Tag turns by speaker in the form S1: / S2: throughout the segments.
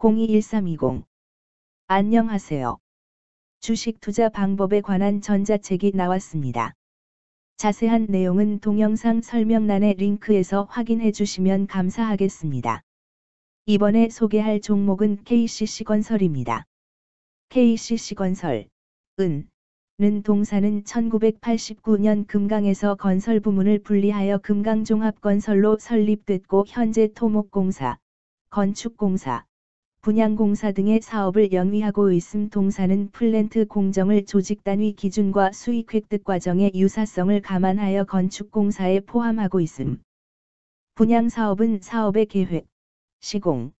S1: 021320 안녕하세요. 주식 투자 방법에 관한 전자책이 나왔습니다. 자세한 내용은 동영상 설명란의 링크에서 확인해 주시면 감사하겠습니다. 이번에 소개할 종목은 KCC 건설입니다. KCC 건설, 은, 는 동사는 1989년 금강에서 건설 부문을 분리하여 금강종합건설로 설립됐고 현재 토목공사, 건축공사, 분양공사 등의 사업을 영위하고 있음 동사는 플랜트 공정을 조직 단위 기준과 수익 획득 과정의 유사성을 감안하여 건축공사에 포함하고 있음. 분양사업은 사업의 계획, 시공,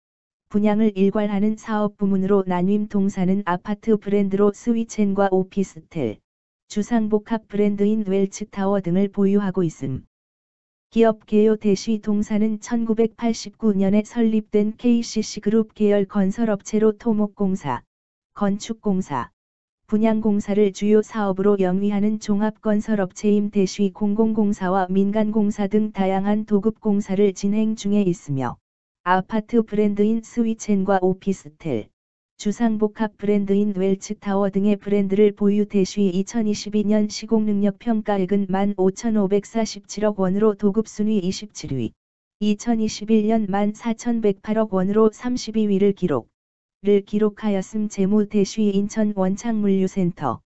S1: 분양을 일괄하는 사업 부문으로 나뉜 동사는 아파트 브랜드로 스위첸과 오피스텔, 주상복합 브랜드인 웰츠타워 등을 보유하고 있음. 기업 개요 대시 동사는 1989년에 설립된 KCC 그룹 계열 건설업체로 토목공사, 건축공사, 분양공사를 주요 사업으로 영위하는 종합건설업체임 대시 공공공사와 민간공사 등 다양한 도급공사를 진행 중에 있으며 아파트 브랜드인 스위첸과 오피스텔, 주상복합 브랜드인 웰츠타워 등의 브랜드를 보유 대쉬 2022년 시공능력 평가액은 15,547억 원으로 도급순위 27위, 2021년 14,108억 원으로 32위를 기록, 를 기록하였음 재무 대쉬 인천 원창물류센터,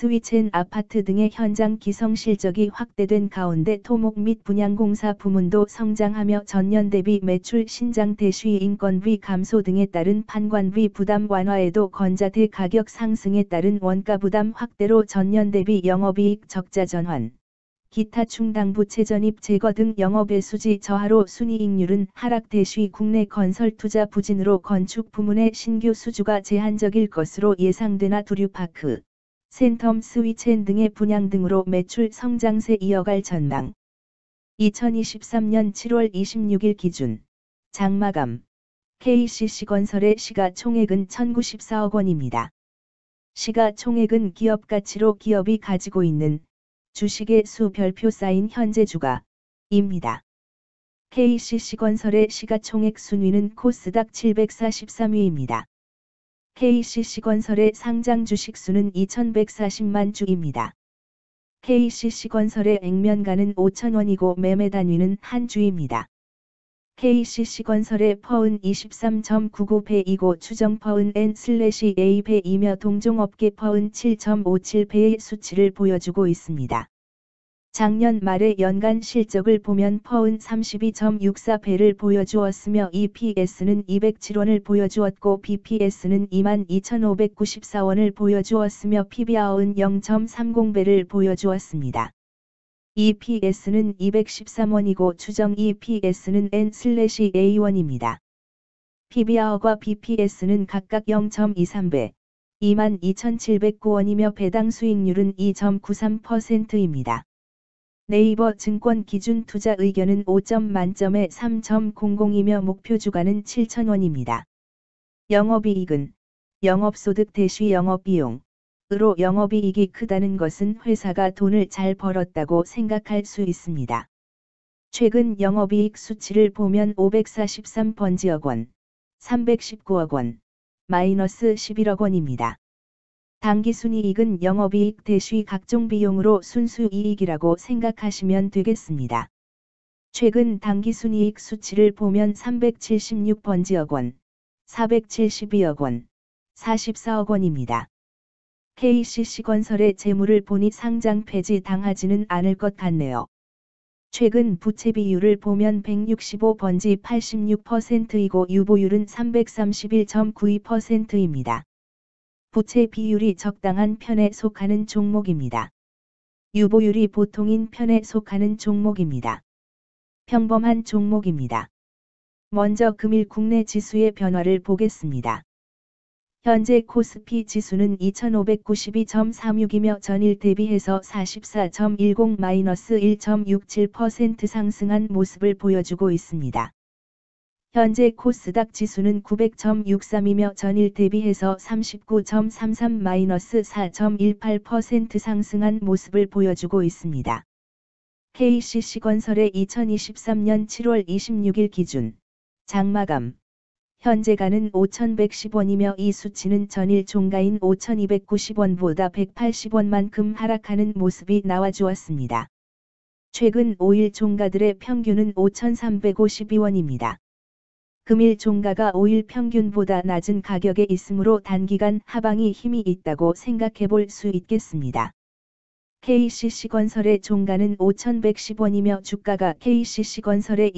S1: 스위첸 아파트 등의 현장 기성 실적이 확대된 가운데 토목 및 분양공사 부문도 성장하며 전년 대비 매출 신장 대쉬 인건비 감소 등에 따른 판관비 부담 완화에도 건자재 가격 상승에 따른 원가 부담 확대로 전년 대비 영업이익 적자 전환. 기타 충당부채 전입 제거 등 영업의 수지 저하로 순이익률은 하락 대쉬 국내 건설 투자 부진으로 건축 부문의 신규 수주가 제한적일 것으로 예상되나 두류파크. 센텀 스위첸 등의 분양 등으로 매출 성장세 이어갈 전망. 2023년 7월 26일 기준 장마감 KCC 건설의 시가총액은 1094억 원입니다. 시가총액은 기업 가치로 기업이 가지고 있는 주식의 수 별표 쌓인 현재 주가입니다. KCC 건설의 시가총액 순위는 코스닥 743위입니다. KCC건설의 상장 주식수는 2140만 주입니다. KCC건설의 액면가는 5천원이고 매매 단위는 한 주입니다. KCC건설의 퍼은 23.99배이고 추정 퍼은 N/A배이며 동종업계 퍼은 7.57배의 수치를 보여주고 있습니다. 작년 말의 연간 실적을 보면 퍼은 32.64배를 보여주었으며 EPS는 207원을 보여주었고 BPS는 22,594원을 보여주었으며 PBR은 0.30배를 보여주었습니다. EPS는 213원이고 추정 EPS는 N/A1입니다. PBR과 BPS는 각각 0.23배, 22,709원이며 배당 수익률은 2.93%입니다. 네이버 증권 기준 투자 의견은 5점 만점에 3.00이며 목표 주가는 7천원입니다. 영업이익은 영업소득 대시 영업비용 으로 영업이익이 크다는 것은 회사가 돈을 잘 벌었다고 생각할 수 있습니다. 최근 영업이익 수치를 보면 543번지억 원, 319억 원, 마이너스 11억 원입니다. 당기순이익은 영업이익 대시 각종 비용으로 순수이익이라고 생각하시면 되겠습니다. 최근 당기순이익 수치를 보면 376번지억 원, 472억 원, 44억 원입니다. KCC건설의 재물을 보니 상장 폐지 당하지는 않을 것 같네요. 최근 부채 비율을 보면 165번지 86%이고 유보율은 331.92%입니다. 부채 비율이 적당한 편에 속하는 종목입니다. 유보율이 보통인 편에 속하는 종목입니다. 평범한 종목입니다. 먼저 금일 국내 지수의 변화를 보겠습니다. 현재 코스피 지수는 2592.36이며 전일 대비해서 44.10-1.67% 상승한 모습을 보여주고 있습니다. 현재 코스닥 지수는 900.63이며 전일 대비해서 39.33-4.18% 상승한 모습을 보여주고 있습니다. KCC건설의 2023년 7월 26일 기준 장마감 현재가는 5,110원이며 이 수치는 전일 종가인 5,290원보다 180원만큼 하락하는 모습이 나와주었습니다. 최근 5일 종가들의 평균은 5,352원입니다. 금일 종가가 5일 평균보다 낮은 가격에 있으므로 단기간 하방이 힘이 있다고 생각해 볼 수 있겠습니다. KCC건설의 종가는 5,110원이며 주가가 KCC건설의